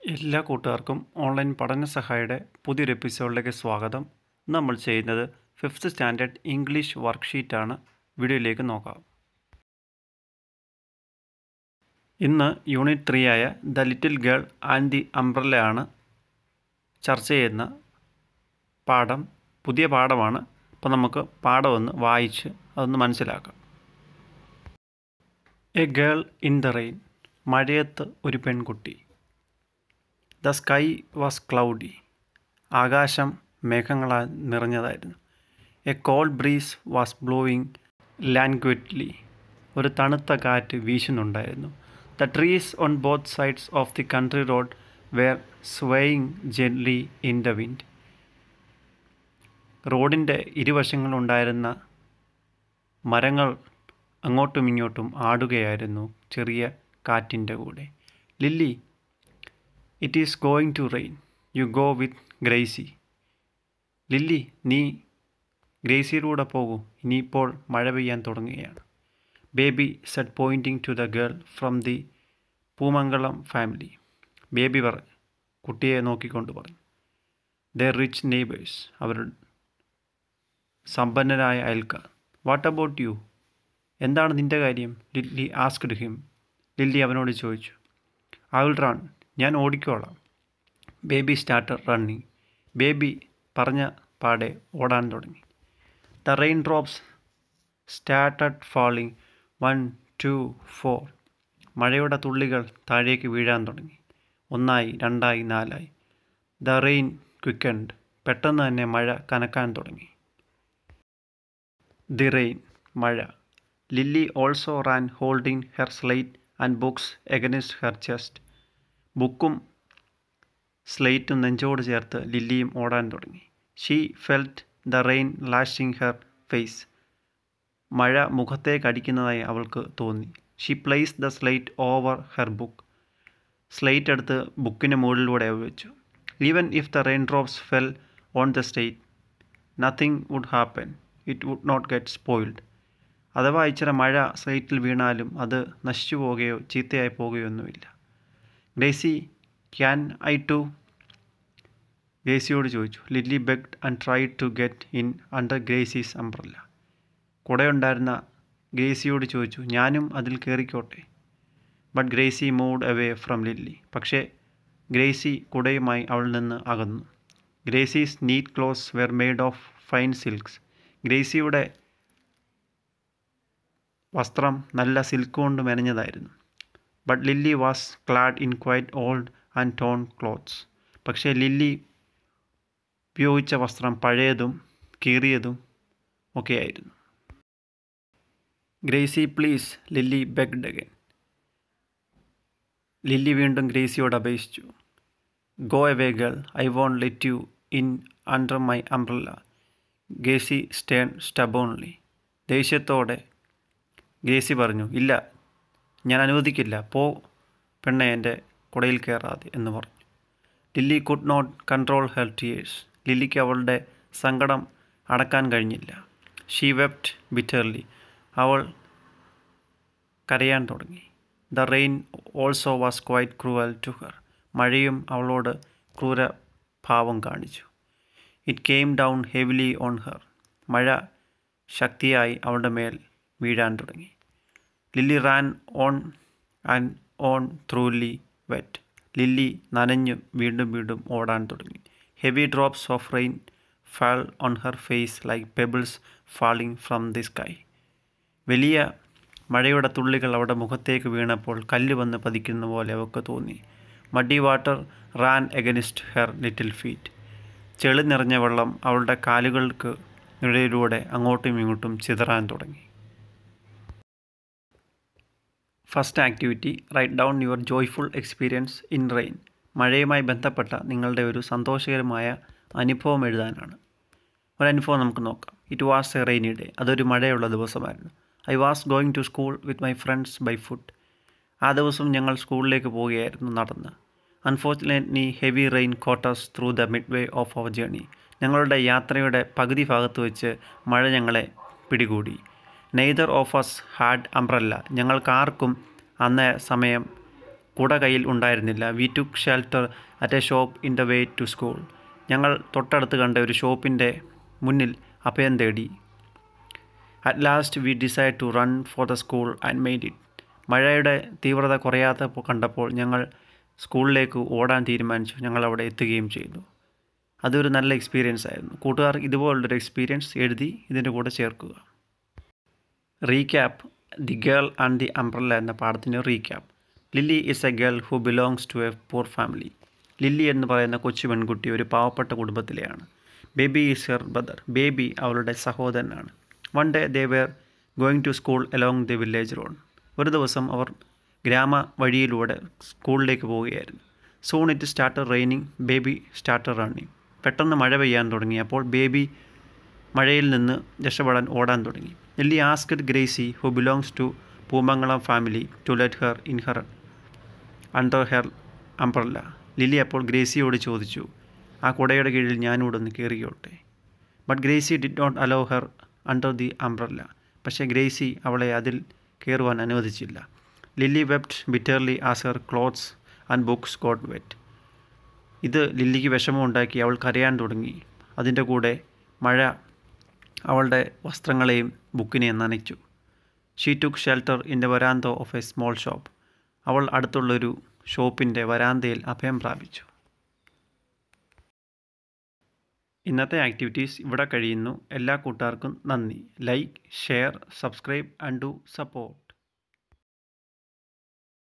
എല്ലാ കൂട്ടുകാർക്കും ഓൺലൈൻ പഠന സഹായിയുടെ പുതിയൊരു എപ്പിസോഡിലേക്ക് സ്വാഗതം. നമ്മൾ ചെയ്യുന്നത് ഫിഫ്ത്ത് സ്റ്റാൻഡേർഡ് ഇംഗ്ലീഷ് വർക്ക്ഷീറ്റാണ് വീഡിയോയിലേക്ക് നോക്കാം. ഇന്ന് യൂണിറ്റ് ത്രീ ആയ the little girl and the അംബ്രല്ലയാണ് ചർച്ച ചെയ്യുന്ന പാഠം. പുതിയ പാഠമാണ്. അപ്പോൾ നമുക്ക് പാഠം ഒന്ന് വായിച്ച് അതൊന്ന് മനസ്സിലാക്കാം. A girl in the rain മഴയത്ത് ഒരു പെൺകുട്ടി. The sky was cloudy. ആകാശം മേഘങ്ങളാൽ നിറഞ്ഞതായിരുന്നു. A cool breeze was blowing languidly. ഒരു തണുത്ത കാറ്റ് വീശുന്നുണ്ടായിരുന്നു. The trees on both sides of the country road were swaying gently in the wind. റോഡിന്റെ ഇരുവശങ്ങളുണ്ടായിരുന്ന മരങ്ങൾ അങ്ങോട്ടും ഇങ്ങോട്ടും ആടുകയായിരുന്നു ചെറിയ കാറ്റിന്റെ കൂടെ. Lily it is going to rain you go with Gracie Lily നീ ഗ്രേസിയിലൂടെ പോകൂ. ഇനിയിപ്പോൾ മഴ പെയ്യാൻ തുടങ്ങുകയാണ്. Baby said pointing to the girl from the Poomangalam family Baby പറഞ്ഞു കുട്ടിയെ നോക്കിക്കൊണ്ട് പറഞ്ഞു. ദ റിച്ച് നെയ്ബേഴ്സ് അവർ സമ്പന്നരായ അയൽക്കാർ. വാട്ട് അബൌട്ട് യു എന്താണ് നിന്റെ കാര്യം? ലില്ലി ആസ്ക്ഡ് ഹിം ലില്ലി അവനോട് ചോദിച്ചു. ഐ വിൽ റൺ ഞാൻ ഓടിക്കോളാം. Baby started running. ബേബി പറഞ്ഞ പാടെ ഓടാൻ തുടങ്ങി. The raindrops started falling. One two four. മഴയുടെ തുള്ളികൾ താഴേക്ക് വീഴാൻ തുടങ്ങി. ഒന്നായി രണ്ടായി നാലായി. The rain quickened. പെട്ടെന്ന് തന്നെ മഴ കനക്കാൻ തുടങ്ങി. ദി റെയിൻ മഴ. Lily also ran holding her slate and books against her chest. ബുക്കും സ്ലേറ്റും നെഞ്ചോട് ചേർത്ത് ലില്ലിയും ഓടാൻ തുടങ്ങി. She felt the rain lashing her face മഴ മുഖത്തേക്ക് അടിക്കുന്നതായി അവൾക്ക് തോന്നി. She place the slate over her book. Slate എടുത്ത് ബുക്കിന് മുകളിലൂടെ വെച്ചു. Even if the raindrops fell on the slate nothing would happen. It would not get spoiled. അഥവാ ഇച്ചിരി മഴ സ്ലേറ്റിൽ വീണാലും അത് നശിച്ചു പോവുകയോ ചീത്തയായി പോവുകയോ ഒന്നുമില്ല ഗ്രേസി ക്യാൻ ഐ ടു? ഗ്രേസിയോട് ചോദിച്ചു. Lily begged and try to get in under Gracie's umbrella. കൂടെയുണ്ടായിരുന്ന ഗ്രേസിയോട് ചോദിച്ചു. ഞാനും അതിൽ കയറിക്കോട്ടെ but Gracie moved away from Lily. പക്ഷേ ഗ്രേസി കുടയുമായി അവളിൽ നിന്ന് അകന്നു. Gracie's neat clothes were made of fine silks. ഗ്രേസിയുടെ വസ്ത്രം നല്ല സിൽക്ക് കൊണ്ട് മെനഞ്ഞതായിരുന്നു. But Lily was clad in quite old and torn clothes പക്ഷേ ലില്ലി ഉപയോഗിച്ച വസ്ത്രം പഴയതും കീറിയതും ഒക്കെയായിരുന്നു. Gracie please Lily begged again Lily വീണ്ടും ഗ്രേസിയോട് അപേക്ഷിച്ചു. Go away girl I won't let you in under my umbrella Gracie stern stubbornly ദേഷ്യത്തോടെ ഗ്രേസി പറഞ്ഞു ഇല്ല ഞാൻ അനുവദിക്കില്ല. പോ പെണ്ണെ എന്റെ കുടയിൽ കയറാതെ എന്ന് പറഞ്ഞു. Lily could not control her tears ലില്ലിക്ക് അവളുടെ സങ്കടം അടക്കാൻ കഴിഞ്ഞില്ല. ഷീ വെപ്റ്റ് ബിറ്റർലി അവൾ കരയാൻ തുടങ്ങി. The rain also was quite cruel to her മഴയും അവളോട് ക്രൂര ഭാവം കാണിച്ചു. It came down heavily on her മഴ ശക്തിയായി അവളുടെ മേൽ വീഴാൻ തുടങ്ങി. Lily ran on and on thoroughly wet. Lily നനഞ്ഞു വീണ്ടും വീണ്ടും ഓടാൻ തുടങ്ങി. Heavy drops of rain fall on her face like pebbles falling from the sky. വലിയ മഴയുടെ തുള്ളികൾ അവരുടെ മുഖത്തേക്ക് വീണപ്പോൾ കല്ല് വന്ന് പതിക്കുന്ന പോലെ അവൾക്ക് തോന്നി. Muddy water ran against her little feet. ചെളി നിറഞ്ഞ വെള്ളം അവളുടെ കാലുകൾക്ക് ഇടയിലൂടെ അങ്ങോട്ടും ഇങ്ങോട്ടും ചിതറാൻ തുടങ്ങി. First activity write down your joyful experience in rain. മഴയുമായി ബന്ധപ്പെട്ട നിങ്ങളുടെ ഒരു സന്തോഷകരമായ അനുഭവം എഴുതാനാണ്. ഒരു ഒരനുഭവം നമുക്ക് നോക്കാം. It was a rainy day അതൊരു മഴയുള്ള ദിവസമായിരുന്നു. I was going to school with my friends by foot ആ ദിവസം ഞങ്ങൾ സ്കൂളിലേക്ക് പോവുകയായിരുന്നു നടന്ന്. Unfortunately heavy rain caught us through the midway of our journey ഞങ്ങളുടെ യാത്രയുടെ പകുതി ഭാഗത്ത് വെച്ച് മഴ ഞങ്ങളെ പിടികൂടി. Neither of us had umbrella ഞങ്ങൾക്കാർക്കും അന്നേ സമയം കുട കയ്യിൽ ഉണ്ടായിരുന്നില്ല. We took shelter at a shop in the way to school ഞങ്ങൾ തൊട്ടടുത്ത് കണ്ട ഒരു ഷോപ്പിന്റെ മുന്നിൽ അഭയം തേടി. At last we decide to run for the school and made it മഴയുടെ തീവ്രത കുറയാത്ത കണ്ടപ്പോൾ ഞങ്ങൾ സ്കൂളിലേക്ക് ഓടാൻ തീരുമാനിച്ചു. ഞങ്ങൾ അവിടെ എത്തുകയും ചെയ്തു. അതൊരു നല്ല എക്സ്പീരിയൻസ് ആയിരുന്നു. കൂട്ടുകാർ ഇതുപോലുള്ളൊരു എക്സ്പീരിയൻസ് എഴുതി ഇതിന്റെ കൂടെ ചേർക്കുക. Recap the girl and the umbrella എന്ന പാഠത്തിന്റെ recap Lily is a girl who belongs to a poor family Lily എന്ന് പറയുന്ന കൊച്ചു പെൺകുട്ടി ഒരു പാവപ്പെട്ട കുടുംബത്തിലെയാണ്. Baby is her brother Baby അവളുടെ സഹോദരനാണ്. One day they were going to school along the village road ഒരു ദിവസം അവർ ഗ്രാമ വഴിയിലൂടെ സ്കൂളിലേക്ക് പോവുകയായിരുന്നു. Soon it started raining Baby started running പെട്ടെന്ന് മഴ പെയ്യാൻ തുടങ്ങി. അപ്പോൾ ബേബി മഴയിൽ നിന്ന് രക്ഷപ്പെടാൻ ഓടാൻ തുടങ്ങി. Lily asked Gracie, who belongs to Pumangalam family, to let her in her under her umbrella. Lily അപ്പോൾ ഗ്രേസിയോട് ചോദിച്ചു ആ കുടയുടെ കീഴിൽ ഞാനിവിടെ ഒന്ന് കയറിയോട്ടെ but Gracie did not allow her under the umbrella പക്ഷേ ഗ്രേസി അവളെ അതിൽ കയറുവാൻ അനുവദിച്ചില്ല. Lily wept bitterly as her clothes and books got wet ഇത് ലില്ലിക്ക് വിഷമമുണ്ടാക്കി അവൾ കരയാൻ തുടങ്ങി. അതിന്റെ കൂടെ മഴ അവളുടെ വസ്ത്രങ്ങളെയും ബുക്കിനെ നനച്ചു she took shelter in the veranda of a small shop അവൾ അടുത്തുള്ളൊരു ഷോപ്പിന്റെ വരാന്തയിൽ അഭയം പ്രാപിച്ചു. ഇന്നത്തെ ആക്ടിവിറ്റീസ് ഇവിടെ കഴിയുന്നു. എല്ലാ കൂട്ടുകാർക്കും നന്ദി. Like share subscribe and do support